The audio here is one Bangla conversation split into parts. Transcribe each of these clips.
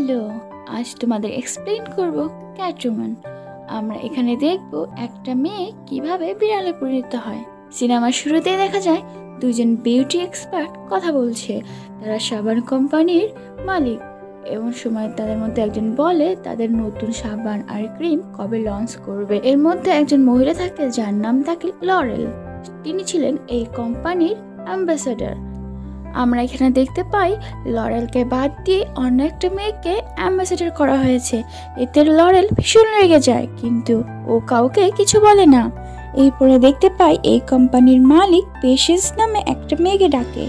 হ্যালো, আজ তোমাদের এক্সপ্লেন করব ক্যাটউম্যান আমরা এখানে দেখব একটা মেয়ে কীভাবে বিড়ালে পরিণত হয়। সিনেমার শুরুতেই দেখা যায় দুজন বিউটি এক্সপার্ট কথা বলছে। তারা সাবান কোম্পানির মালিক। এমন সময় তাদের মধ্যে একজন বলে, তাদের নতুন সাবান আর ক্রিম কবে লঞ্চ করবে? এর মধ্যে একজন মহিলা থাকে, যার নাম থাকে লরেল। তিনি ছিলেন এই কোম্পানির অ্যাম্বাসেডার আমরা এখানে দেখতে পাই লরেলকে বাদ দিয়ে অন্য একটা মেয়েকে অ্যাম্বাসেডার করা হয়েছে। এতে লরেল ভীষণ রেগে যায়, কিন্তু ও কাউকে কিছু বলে না। এরপরে দেখতে পাই এই কোম্পানির মালিক পেশেন্স নামে একটা মেয়েকে ডাকে।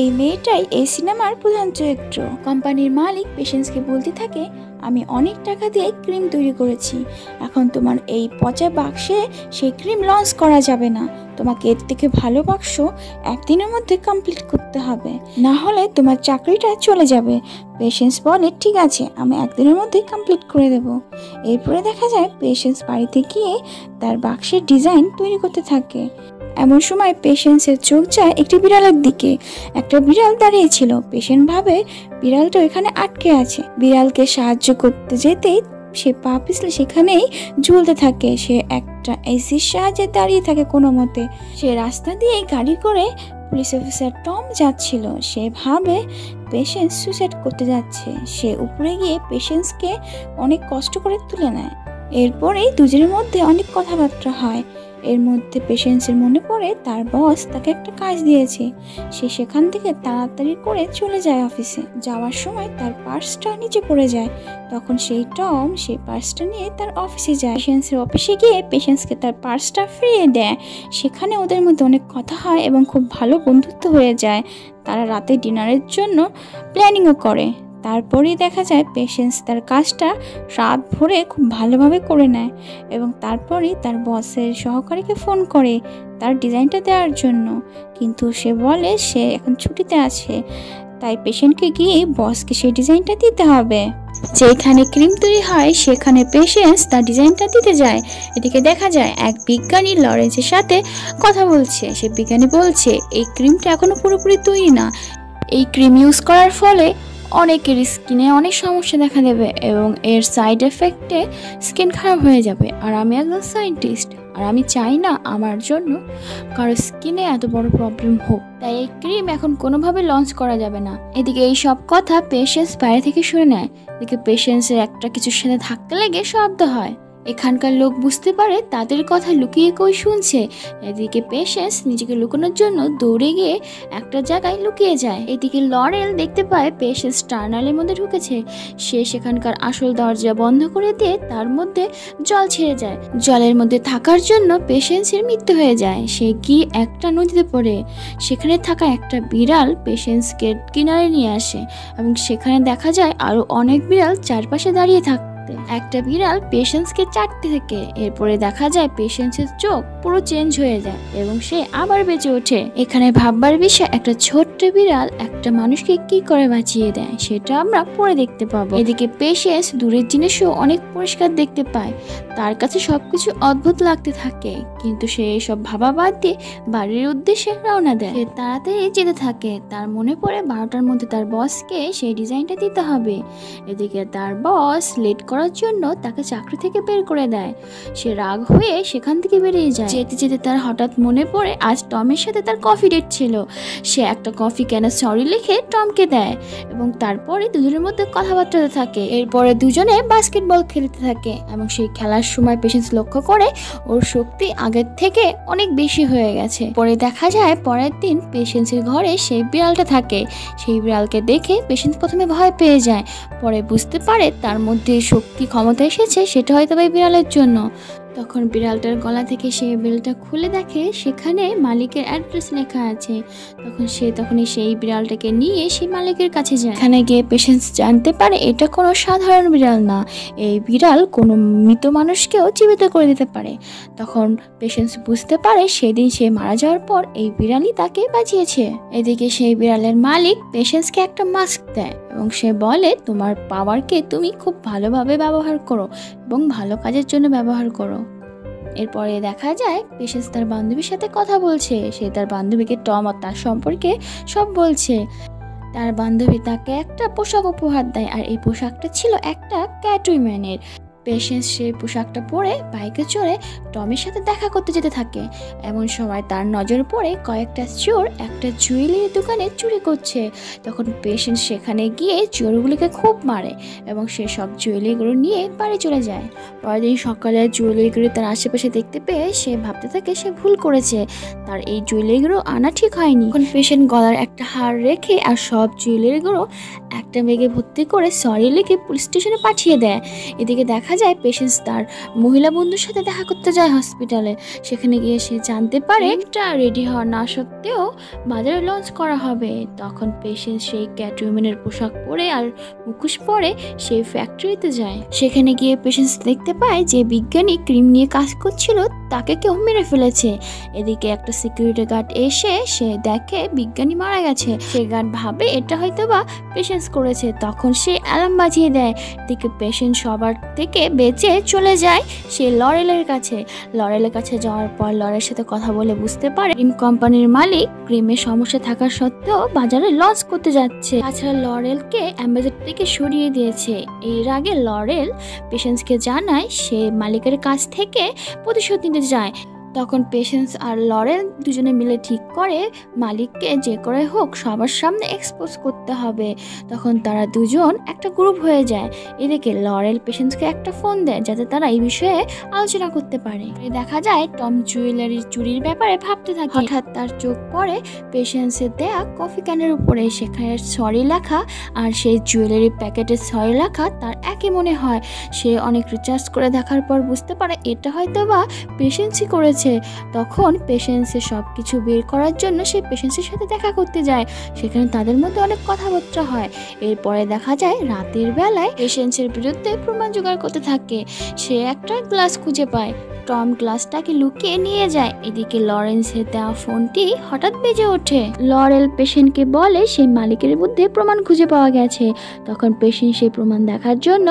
এই মেয়েটাই এই সিনেমার প্রধান চরিত্র। কোম্পানির মালিক পেশেন্সকে বলতে থাকে আমি অনেক টাকা দিয়ে ক্রিম তৈরি করেছি। এখন তোমার এই পচা বাক্সে সেই ক্রিম লঞ্চ করা যাবে না। তোমাকে এর থেকে ভালো বাক্স একদিনের মধ্যে কমপ্লিট করতে হবে। না হলে তোমার চাকরিটা চলে যাবে। পেশেন্স বলে, ঠিক আছে, আমি একদিনের মধ্যে কমপ্লিট করে দেব। এরপরে দেখা যায় পেশেন্স বাড়িতে গিয়ে তার বাক্সের ডিজাইন তৈরি করতে থাকে। এমন সময় পেশেন্সের চোখ যায় একটি বিড়ালের দিকে। একটা বিড়াল দাঁড়িয়েছিল পেশেন্ট ভাবে, বিড়ালটা এখানে আটকে আছে। বিড়ালকে সাহায্য করতে যেতেই সে পা পিছলে সেখানেই ঝুলতে থাকে। সে একটা এসির সাহায্যে দাঁড়িয়ে থাকে কোনো মতে। সে রাস্তা দিয়ে গাড়ি করে পুলিশ অফিসার টম যাচ্ছিল। সে ভাবে পেশেন্স সুইসাইড করতে যাচ্ছে। সে উপরে গিয়ে পেশেন্সকে অনেক কষ্ট করে তুলে নেয়। এরপরেই দুজনের মধ্যে অনেক কথাবার্তা হয়। এর মধ্যে পেশেন্সের মনে পড়ে তার বস তাকে একটা কাজ দিয়েছে। সে সেখান থেকে তাড়াতাড়ি করে চলে যায় অফিসে। যাওয়ার সময় তার পার্সটা নিচে পড়ে যায়। তখন সেই টম সেই পার্সটা নিয়ে তার অফিসে যায়। পেশেন্সের অফিসে গিয়ে পেশেন্সকে তার পার্সটা ফিরিয়ে দেয়। সেখানে ওদের মধ্যে অনেক কথা হয় এবং খুব ভালো বন্ধুত্ব হয়ে যায়। তারা রাতে ডিনারের জন্য প্ল্যানিংও করে। তারপরেই দেখা যায় পেশেন্স তার কাজটা রাত ভরে খুব ভালোভাবে করে নেয় এবং তারপরেই তার বসের সহকারীকে ফোন করে তার ডিজাইনটা দেওয়ার জন্য। কিন্তু সে বলে সে এখন ছুটিতে আছে, তাই পেশেন্টকে গিয়ে বসকে সেই ডিজাইনটা দিতে হবে। যেখানে ক্রিম তৈরি হয়, সেখানে পেশেন্স তার ডিজাইনটা দিতে যায়। এদিকে দেখা যায় এক বিজ্ঞানী লরেন্সের সাথে কথা বলছে। সে বিজ্ঞানী বলছে, এই ক্রিমটা এখনও পুরোপুরি তৈরি না। এই ক্রিম ইউজ করার ফলে অনেকের স্কিনে অনেক সমস্যা দেখা দেবে এবং এর সাইড এফেক্টে স্কিন খারাপ হয়ে যাবে। আর আমি একজন সায়েন্টিস্ট আর আমি চাই না আমার জন্য কারও স্কিনে এত বড় প্রবলেম হোক। তাই এই ক্রিম এখন কোনোভাবে লঞ্চ করা যাবে না। এদিকে এই সব কথা পেশেন্স বাইরে থেকে শুনে নেয়। এদিকে পেশেন্সের একটা কিছুর সাথে ধাক্কা লেগে শব্দ হয়। এখানকার লোক বুঝতে পারে তাদের কথা লুকিয়ে কই শুনছে। এদিকে পেশেন্স নিজেকে লুকানোর জন্য দৌড়ে গিয়ে একটা জায়গায় লুকিয়ে যায়। এদিকে লরেল দেখতে পায় পেশেন্স টার্নালের মধ্যে ঢুকেছে। সে সেখানকার আসল দরজা বন্ধ করে দিয়ে তার মধ্যে জল ছেড়ে যায়। জলের মধ্যে থাকার জন্য পেশেন্সের মৃত্যু হয়ে যায়। সে গিয়ে একটা নদীতে পড়ে? সেখানে থাকা একটা বিড়াল পেশেন্সকে কিনারে নিয়ে আসে এবং সেখানে দেখা যায় আরও অনেক বিড়াল চারপাশে দাঁড়িয়ে থাকে একটা বিড়াল পেশেন্সকে চাটতে থাকে, এরপরে দেখা যায় পেশেন্সের চোখ পুরো চেঞ্জ হয়ে যায় এবং সে আবার বেঁচে ওঠে। এখানে ভাববার বিষয়, একটা ছোট্ট বিড়াল একটা মানুষকে কি করে বাঁচিয়ে দেয় সেটা আমরা পরে দেখতে পাবো। এদিকে পেশেন্স দূরের জিনিসও অনেক পরিষ্কার দেখতে পায়। তার কাছে সবকিছু অদ্ভুত লাগতে থাকে, কিন্তু সে এসব ভাবা বাদ দিয়ে বাড়ির উদ্দেশ্যে রওনা দেয়। সে তাড়াতাড়ি যেতে থাকে, তার মনে পড়ে বারোটার মধ্যে তার বসকে সেই ডিজাইনটা দিতে হবে। এদিকে তার বস লেট করার জন্য তাকে চাকরি থেকে বের করে দেয় সে রাগ হয়ে সেখান থেকে বেরিয়ে যায়। যেতে যেতে তার হঠাৎ মনে পড়ে, আজ টমের সাথে তার কফি ডেট ছিল। সে একটা কফি কেন সরি লিখে টমকে দেয় এবং তারপরে দুজনের মধ্যে কথাবার্তা থাকে। এরপরে দুজনে বাস্কেটবল খেলতে থাকে এবং সেই খেলার সময় পেশেন্স লক্ষ্য করে ওর শক্তি আগের থেকে অনেক বেশি হয়ে গেছে। পরে দেখা যায় পরের দিন পেশেন্সের ঘরে সেই বিড়ালটা থাকে। সেই বিড়ালকে দেখে পেশেন্স প্রথমে ভয় পেয়ে যায়। পরে বুঝতে পারে তার মধ্যে শক্তি ক্ষমতা এসেছে সেটা হয়তো বা বিড়ালের জন্য। তখন বিড়ালটার গলা থেকে সে বেলটা খুলে দেখে সেখানে মালিকের অ্যাড্রেস লেখা আছে। তখন সে তখনই সেই বিড়ালটাকে নিয়ে সেই মালিকের কাছে যায়। এখানে গিয়ে পেশেন্স জানতে পারে এটা কোনো সাধারণ বিড়াল না। এই বিড়াল কোনো মৃত মানুষকেও জীবিত করে দিতে পারে। তখন পেশেন্স বুঝতে পারে সেদিন সে মারা যাওয়ার পর এই বিড়ালই তাকে বাঁচিয়েছে। এদিকে সেই বিড়ালের মালিক পেশেন্সকে একটা মাস্ক দেয় এবং সে বলে, তোমার পাওয়ারকে তুমি খুব ভালোভাবে ব্যবহার করো। এবং ভালো কাজের জন্য ব্যবহার করো। এরপরে দেখা যায়, পেশেন্স তার বান্ধবীর সাথে কথা বলছে। সে তার বান্ধবীকে টম আর তার সম্পর্কে সব বলছে। তার বান্ধবী তাকে একটা পোশাক উপহার দেয়, আর এই পোশাকটা ছিল একটা ক্যাটউইম্যানের পেশেন্স সেই পোশাকটা পরে বাইকে চড়ে টমের সাথে দেখা করতে যেতে থাকে। এমন সময় তার নজর পড়ে কয়েকটা চোর একটা জুয়েলারি দোকানে চুরি করছে। তখন পেশেন্ট সেখানে গিয়ে চোরগুলিকে খুব মারে এবং সে সব জুয়েলারিগুলো নিয়ে বাড়ি চলে যায়। পরের দিন সকালে জুয়েলারিগুলো তার আশেপাশে দেখতে পেয়ে সে ভাবতে থাকে সে ভুল করেছে। তার এই জুয়েলারিগুলো আনা ঠিক হয়নি। এখন পেশেন্ট গলার একটা হার রেখে আর সব জুয়েলারিগুলো একটা বেগে ভর্তি করে সরি লিখে পুলিশ স্টেশনে পাঠিয়ে দেয়। এদিকে দেখা যায় পেশেন্স তার মহিলা বন্ধুর সাথে দেখা করতে যায় হসপিটালে সেখানে গিয়ে সে জানতে পারে একটা রেডি হওয়া না সত্ত্বেও বাজারে লঞ্চ করা হবে। তখন পেশেন্স সেই ক্যাটউমেনের পোশাক পরে আর মুখোশ পরে সেই ফ্যাক্টরিতে যায়। সেখানে গিয়ে পেশেন্স দেখতে পায় যে বিজ্ঞানী ক্রিম নিয়ে কাজ করছিল তাকে কেউ মেরে ফেলেছে। এদিকে একটা সিকিউরিটি গার্ড এসে সে দেখে বিজ্ঞানী মারা গেছে। সে গার্ড ভাবে এটা হয়তো বা পেশেন্স করেছে। তখন সে অ্যালার্ম বাজিয়ে দেয়। এদিকে পেশেন্ট সবার থেকে বেঁচে চলে যায় সে লরেলের কাছে। লরেলের কাছে যাওয়ার পর লরের সাথে কথা বলে বুঝতে পারে ক্রিম কোম্পানির মালিক ক্রিমের সমস্যা থাকা সত্ত্বেও বাজারে লঞ্চ করতে যাচ্ছে। তাছাড়া লরেলকে অ্যাম্বাসেডর থেকে সরিয়ে দিয়েছে। এর আগে লরেল পেশেন্সকে জানায় সে মালিকের কাছ থেকে প্রতিশোধ নিতে যায়। তখন পেশেন্স আর লরেল দুজনে মিলে ঠিক করে মালিককে যে করে হোক সবার সামনে এক্সপোজ করতে হবে। তখন তারা দুজন একটা গ্রুপ হয়ে যায়। এদিকে লরেল পেশেন্সকে একটা ফোন দেয় যাতে তারা এই বিষয়ে আলোচনা করতে পারে। দেখা যায় টম জুয়েলারির চুরির ব্যাপারে ভাবতে থাকে। হঠাৎ তার চোখ পড়ে পেশেন্সের দেয়া কফি ক্যানের উপরে। সেখানে সরি লেখা আর সেই জুয়েলারি প্যাকেটে সরি লেখা তার একই মনে হয়। সে অনেক রিচার্জ করে দেখার পর বুঝতে পারে এটা হয়তো বা পেশেন্সই করেছে। তখন পেশেন্সের সব কিছু বের করার জন্য সে পেশেন্সের সাথে দেখা করতে যায়। সেখানে তাদের মধ্যে অনেক কথাবার্তা হয়। এরপরে দেখা যায় রাতের বেলায় পেশেন্সের বিরুদ্ধে প্রমাণ জোগাড় করতে থাকে। সে একটা গ্লাস খুঁজে পায়। টম গ্লাসটাকে লুকিয়ে নিয়ে যায়। এদিকে লরেন্সের দেওয়া ফোনটি হঠাৎ বেজে ওঠে। লরেল পেশেন্টকে বলে সেই মালিকের মধ্যে প্রমাণ খুঁজে পাওয়া গেছে। তখন পেশেন্ট সেই প্রমাণ দেখার জন্য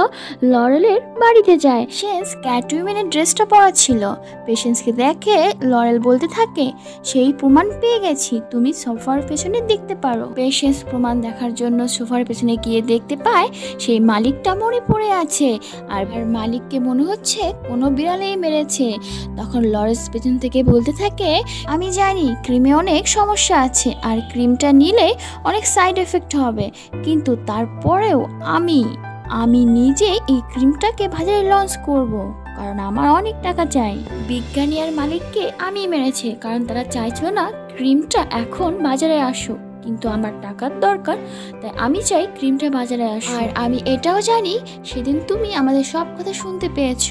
লরেলের বাড়িতে যায়। সেন্স ক্যাটউইমেনের ড্রেসটা পরা ছিল পেশেন্সকে দেখে লরেল বলতে থাকে, সেই প্রমাণ পেয়ে গেছি। তুমি সোফার পেছনে দেখতে পারো। পেশেন্স প্রমাণ দেখার জন্য সোফার পেছনে গিয়ে দেখতে পায়, সেই মালিকটা মরে পড়ে আছে। আর মালিককে মনে হচ্ছে কোনো বিড়ালেই মেরেছে। তখন লরেন্স পেছন থেকে বলতে থাকে, আমি জানি ক্রিমে অনেক সমস্যা আছে আর ক্রিমটা নিলে অনেক সাইড এফেক্ট হবে, কিন্তু তারপরেও আমি আমি নিজে এই ক্রিমটাকে বাজারে লঞ্চ করব। কারণ আমার অনেক টাকা চাই বিজ্ঞানী আর মালিককে আমি মেরেছে, কারণ তারা চাইছিল না ক্রিমটা এখন বাজারে আসুক কিন্তু আমার টাকার দরকার, তাই আমি চাই ক্রিমটা বাজারে আস আর আমি এটাও জানি, সেদিন তুমি আমাদের সব কথা শুনতে পেয়েছ।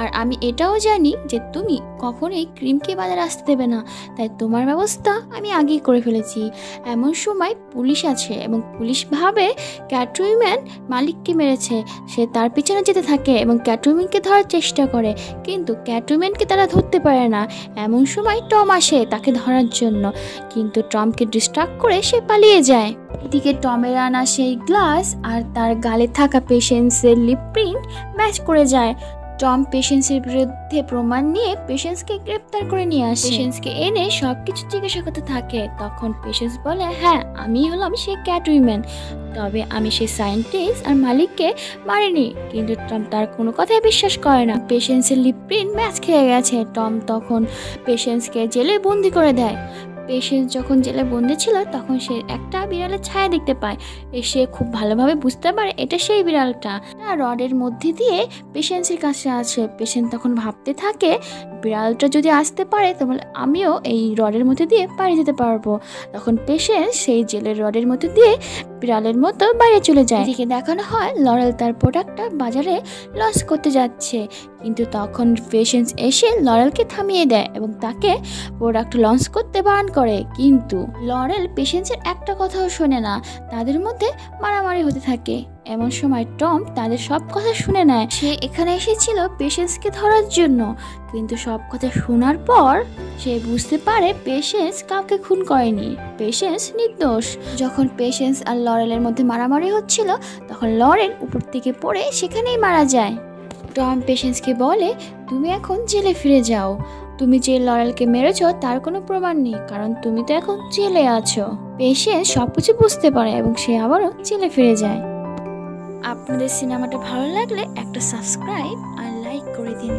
আর আমি এটাও জানি যে তুমি কখনোই ক্রিমকে বাজারে আসতে দেবে না। তাই তোমার ব্যবস্থা আমি আগেই করে ফেলেছি। এমন সময় পুলিশ আছে এবং পুলিশ ভাবে ক্যাটউইম্যান মালিককে মেরেছে। সে তার পিছনে যেতে থাকে এবং ক্যাটউইম্যানকে ধরার চেষ্টা করে। কিন্তু ক্যাটউইম্যানকে তারা ধরতে পারে না। এমন সময় টম আসে তাকে ধরার জন্য। কিন্তু টমকে ডিস্ট্রাক্ট করে সে পালিয়ে যায়। এদিকে টমের আনা সেই গ্লাস আর তার গালে থাকা পেশেন্সের লিপ প্রিন্ট ম্যাচ করে যায়। টম পেশেন্সের বিরুদ্ধে প্রমাণ নিয়ে পেশেন্সকে গ্রেপ্তার করে নিয়ে আসে। পেশেন্সকে এনে সবকিছু জিজ্ঞাসা করতে থাকে। তখন পেশেন্স বলে হ্যাঁ আমি হলাম সেই ক্যাটউইম্যান। তবে আমি সেই সায়েন্টিস্ট আর মালিককে মারিনি। কিন্তু টম তার কোনো কথাই বিশ্বাস করে না। পেশেন্সের লিপ প্রিন্ট ম্যাচ খেয়ে গেছে। টম তখন পেশেন্সকে জেলে বন্দি করে দেয়। পেশেন্স যখন জেলে বন্দি ছিল, তখন সে একটা বিড়ালের ছায়া দেখতে পায়। সে খুব ভালোভাবে বুঝতে পারে এটা সেই বিড়ালটা। রডের মধ্যে দিয়ে পেশেন্সের কাছে আছে। পেশেন্ট তখন ভাবতে থাকে, বিড়ালটা যদি আসতে পারে তাহলে আমিও এই রডের মধ্যে দিয়ে পাড়ি যেতে পারব। তখন পেশেন্ট সেই জেলের রডের মধ্যে দিয়ে বিড়ালের মতো বাইরে চলে যায়। এদিকে দেখানো হয় লরেল তার প্রোডাক্টটা বাজারে লস করতে যাচ্ছে। কিন্তু তখন পেশেন্স এসে লরেলকে থামিয়ে দেয় এবং তাকে প্রোডাক্ট লঞ্চ করতে বারণ করে। কিন্তু লরেল পেশেন্সের একটা কথাও শোনে না। তাদের মধ্যে মারামারি হতে থাকে। এমন সময় টম তাদের সব কথা শুনে নেয়। সে এখানে এসেছিল পেশেন্সকে ধরার জন্য। কিন্তু সব কথা শোনার পর সে বুঝতে পারে পেশেন্স কাউকে খুন করেনি। পেশেন্স নির্দোষ। যখন পেশেন্স আর লরেলের মধ্যে মারামারি হচ্ছিল, তখন লরেল উপর থেকে পড়ে সেখানেই মারা যায়। টম পেশেন্সকে বলে, তুমি এখন জেলে ফিরে যাও। তুমি যে লরেলকে মেরেছ, তার কোনো প্রমাণ নেই, কারণ তুমি তো এখন জেলে আছো। পেশেন্স সব কিছু বুঝতে পারে এবং সে আবারও জেলে ফিরে যায়। আপনাদের সিনেমাটা ভালো লাগলে একটা সাবস্ক্রাইব আর লাইক করে দিন।